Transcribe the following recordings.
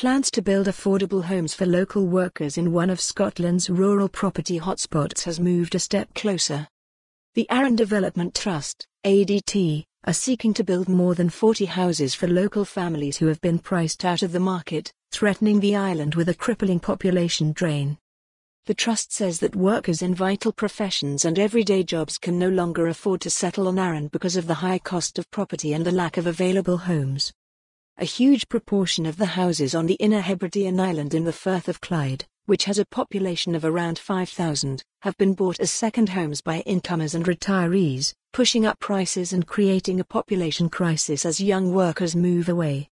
Plans to build affordable homes for local workers in one of Scotland's rural property hotspots has moved a step closer. The Arran Development Trust, ADT, are seeking to build more than 40 houses for local families who have been priced out of the market, threatening the island with a crippling population drain. The trust says that workers in vital professions and everyday jobs can no longer afford to settle on Arran because of the high cost of property and the lack of available homes. A huge proportion of the houses on the Inner Hebridean island in the Firth of Clyde, which has a population of around 5,000, have been bought as second homes by incomers and retirees, pushing up prices and creating a population crisis as young workers move away.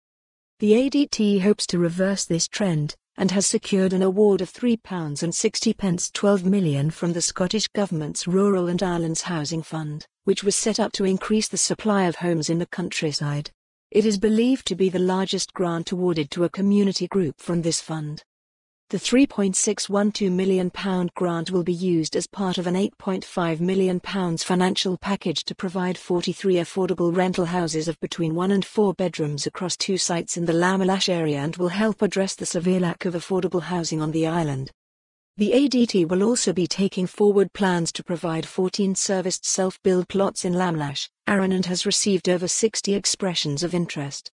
The ADT hopes to reverse this trend, and has secured an award of £3.60 12 million from the Scottish Government's Rural and Islands Housing Fund, which was set up to increase the supply of homes in the countryside. It is believed to be the largest grant awarded to a community group from this fund. The £3.612 million grant will be used as part of an £8.5 million financial package to provide 43 affordable rental houses of between one and four bedrooms across two sites in the Lamlash area and will help address the severe lack of affordable housing on the island. The ADT will also be taking forward plans to provide 14 serviced self-build plots in Lamlash, Arran and has received over 60 expressions of interest.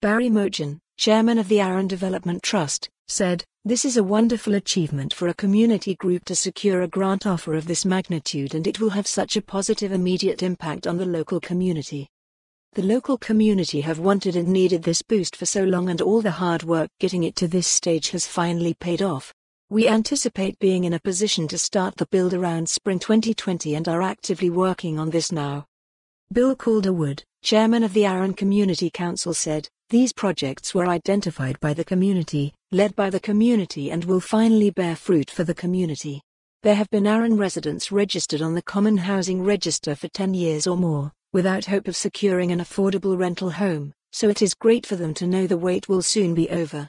Barry Mochan, chairman of the Arran Development Trust, said, This is a wonderful achievement for a community group to secure a grant offer of this magnitude and it will have such a positive immediate impact on the local community. The local community have wanted and needed this boost for so long and all the hard work getting it to this stage has finally paid off. We anticipate being in a position to start the build around spring 2020 and are actively working on this now. Bill Calderwood, chairman of the Arran Community Council said, these projects were identified by the community, led by the community and will finally bear fruit for the community. There have been Arran residents registered on the Common Housing Register for 10 years or more, without hope of securing an affordable rental home, so it is great for them to know the wait will soon be over.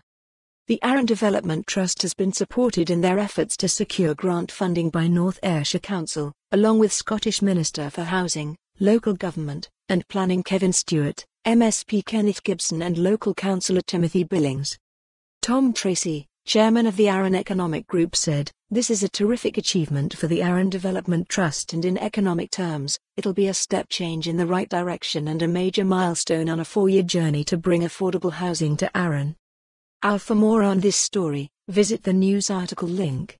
The Arran Development Trust has been supported in their efforts to secure grant funding by North Ayrshire Council, along with Scottish Minister for Housing, Local Government, and Planning Kevin Stewart, MSP Kenneth Gibson and Local Councillor Timothy Billings. Tom Tracy, chairman of the Arran Economic Group said, This is a terrific achievement for the Arran Development Trust and in economic terms, it'll be a step change in the right direction and a major milestone on a four-year journey to bring affordable housing to Arran. Al for more on this story, visit the news article link.